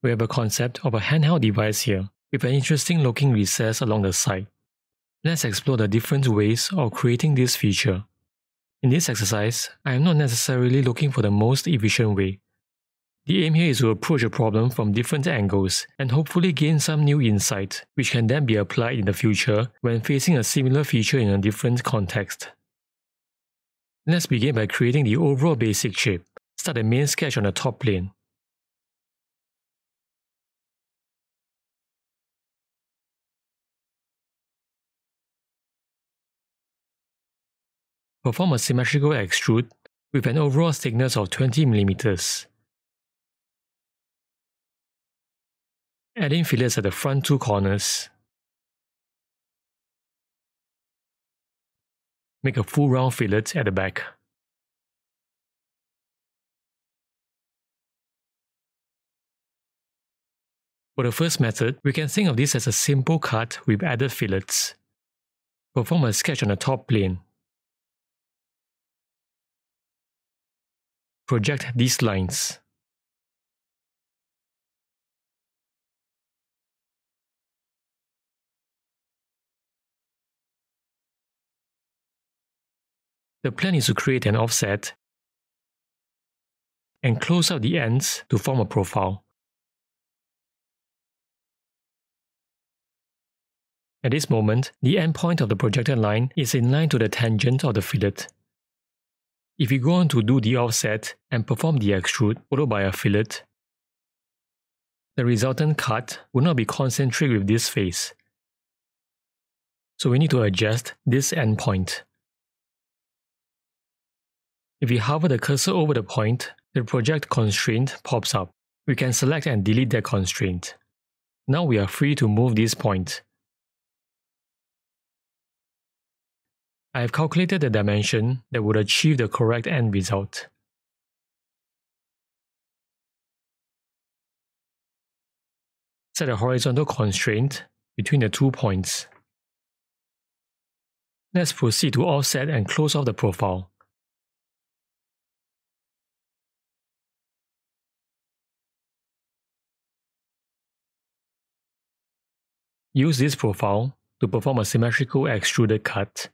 We have a concept of a handheld device here, with an interesting looking recess along the side. Let's explore the different ways of creating this feature. In this exercise, I am not necessarily looking for the most efficient way. The aim here is to approach a problem from different angles and hopefully gain some new insight, which can then be applied in the future when facing a similar feature in a different context. Let's begin by creating the overall basic shape. Start a main sketch on the top plane. Perform a symmetrical extrude with an overall thickness of 20 mm. Add in fillets at the front two corners. Make a full round fillet at the back. For the first method, we can think of this as a simple cut with added fillets. Perform a sketch on the top plane. Project these lines. The plan is to create an offset and close out the ends to form a profile. At this moment, the endpoint of the projected line is in line to the tangent of the fillet. If we go on to do the offset and perform the extrude followed by a fillet, the resultant cut will not be concentric with this face. So we need to adjust this endpoint. If we hover the cursor over the point, the project constraint pops up. We can select and delete that constraint. Now we are free to move this point. I have calculated the dimension that would achieve the correct end result. Set a horizontal constraint between the two points. Let's proceed to offset and close off the profile. Use this profile to perform a symmetrical extruded cut.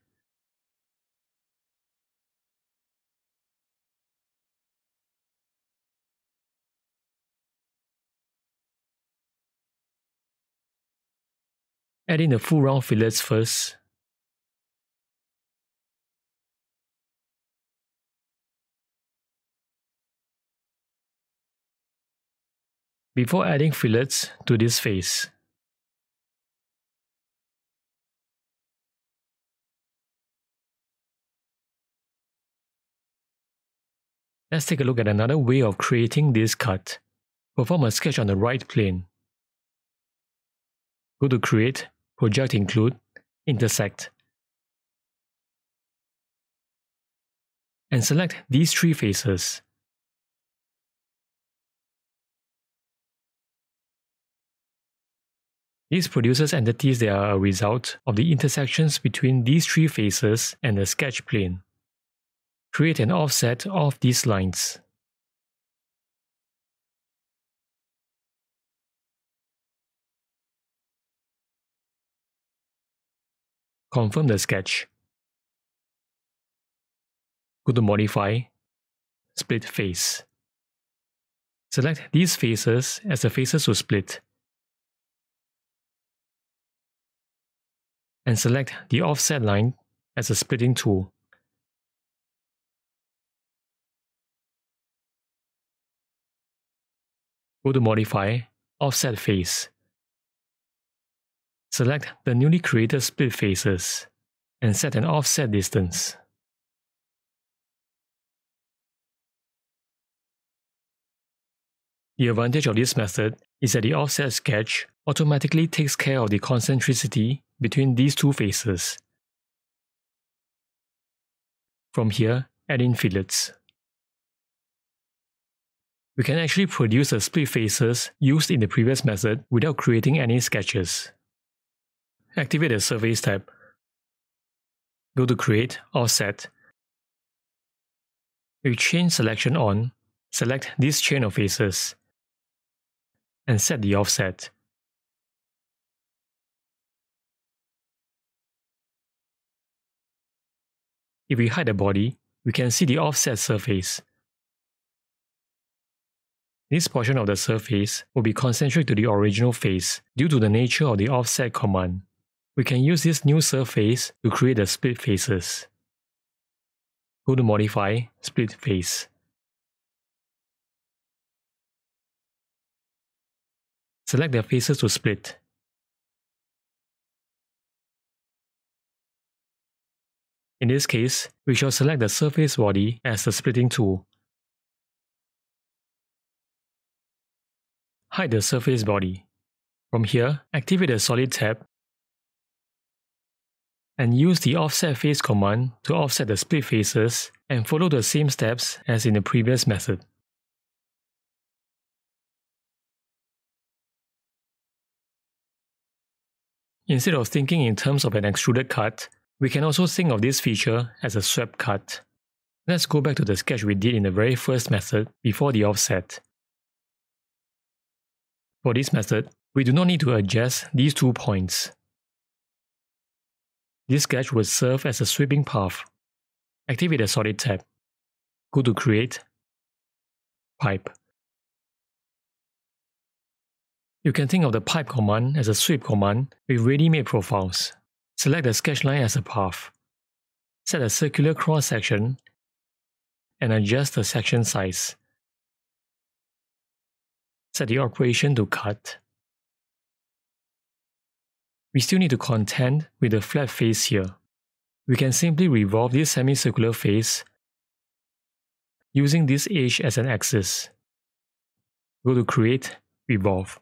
Add in the full round fillets first. Before adding fillets to this face. Let's take a look at another way of creating this cut. Perform a sketch on the right plane. Go to Create, Project Include, Intersect. And select these three faces. This produces entities that are a result of the intersections between these three faces and the sketch plane. Create an offset of these lines. Confirm the sketch. Go to Modify, Split Face. Select these faces as the faces to split. And select the offset line as a splitting tool. Go to Modify, Offset Face. Select the newly created split faces and set an offset distance. The advantage of this method is that the offset sketch automatically takes care of the concentricity between these two faces. From here, add in fillets we can actually produce the split faces used in the previous method without creating any sketches. Activate the Surface tab. Go to Create Offset. With Chain Selection on, select this chain of faces. and set the offset. If we hide the body, we can see the offset surface. This portion of the surface will be concentric to the original face due to the nature of the offset command. We can use this new surface to create the split faces. Go to Modify, Split Face. Select the faces to split. In this case, we shall select the surface body as the splitting tool. Hide the surface body. From here, activate the Solid tab and use the Offset Face command to offset the split faces and follow the same steps as in the previous method. Instead of thinking in terms of an extruded cut, we can also think of this feature as a swept cut. Let's go back to the sketch we did in the very first method before the offset. For this method, we do not need to adjust these two points. This sketch will serve as a sweeping path. Activate the Solid tab. Go to Create, Pipe. You can think of the pipe command as a sweep command with ready-made profiles. Select the sketch line as a path. Set a circular cross-section and adjust the section size. Set the operation to cut. We still need to contend with the flat face here. We can simply revolve this semicircular face using this edge as an axis. Go to Create, Revolve.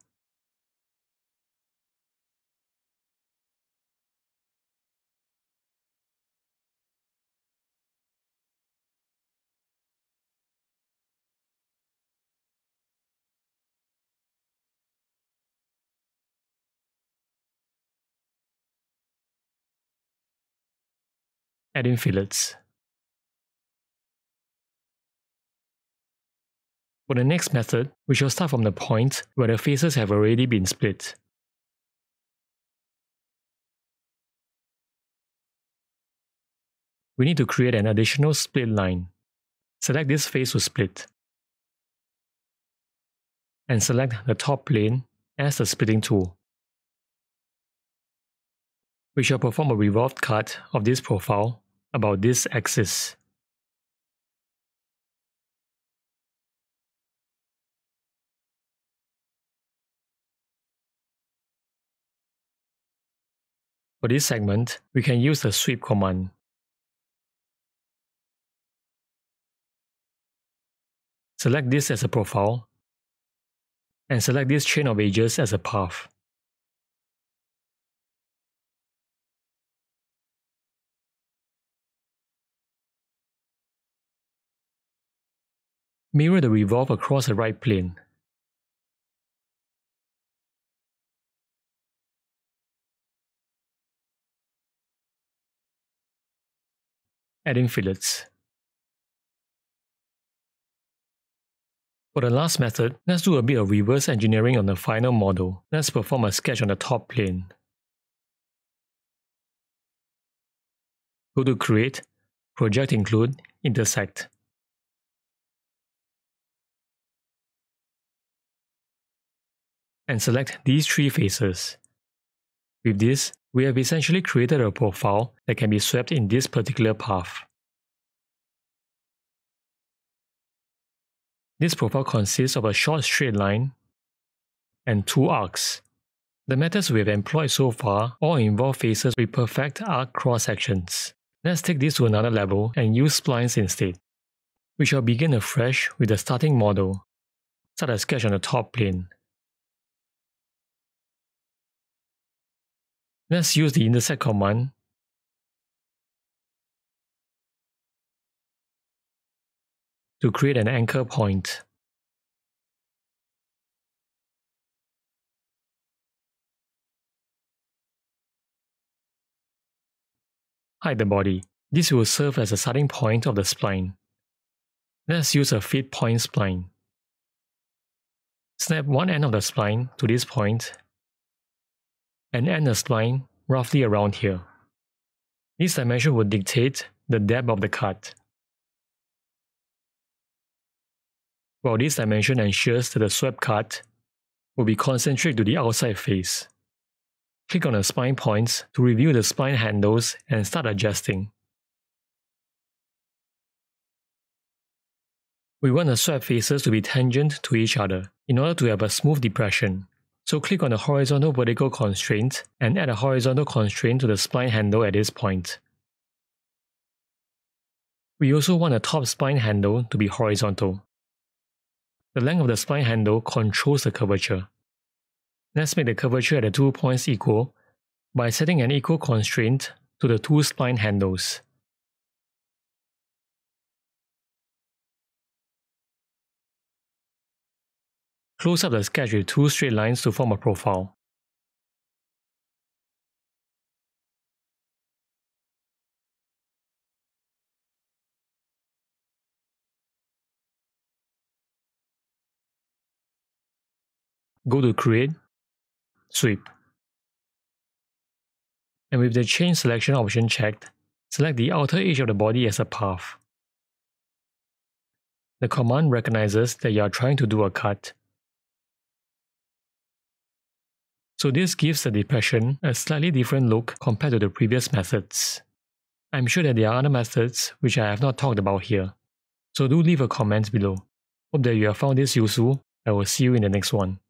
Adding fillets. For the next method, we shall start from the point where the faces have already been split. We need to create an additional split line. Select this face to split. And select the top plane as the splitting tool. We shall perform a revolved cut of this profile about this axis. For this segment, we can use the sweep command. Select this as a profile, and select this chain of edges as a path. Mirror the revolve across the right plane. Adding fillets. For the last method, let's do a bit of reverse engineering on the final model. Let's perform a sketch on the top plane. Go to Create, Project Include, Intersect. And select these three faces. With this, we have essentially created a profile that can be swept in this particular path. This profile consists of a short straight line and two arcs. The methods we have employed so far all involve faces with perfect arc cross-sections. Let's take this to another level and use splines instead. We shall begin afresh with the starting model. Start a sketch on the top plane. Let's use the intersect command to create an anchor point. Hide the body. This will serve as a starting point of the spline. Let's use a fit point spline. snap one end of the spline to this point and end the spline roughly around here. This dimension will dictate the depth of the cut. While this dimension ensures that the swept cut will be concentric to the outside face. Click on the spline points to review the spline handles and start adjusting. We want the swept faces to be tangent to each other in order to have a smooth depression. So click on the horizontal vertical constraint and add a horizontal constraint to the spline handle at this point. We also want the top spline handle to be horizontal. The length of the spline handle controls the curvature. Let's make the curvature at the two points equal by setting an equal constraint to the two spline handles. Close up the sketch with two straight lines to form a profile. Go to Create, Sweep. And with the Chain Selection option checked, select the outer edge of the body as a path. The command recognizes that you are trying to do a cut So this gives the depression a slightly different look compared to the previous methods. I'm sure that there are other methods which I have not talked about here. So do leave a comment below. Hope that you have found this useful. I will see you in the next one.